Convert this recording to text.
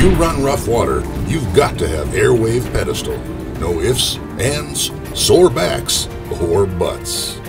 you run rough water, you've got to have Airwave Pedestal. No ifs, ands, sore backs, or butts.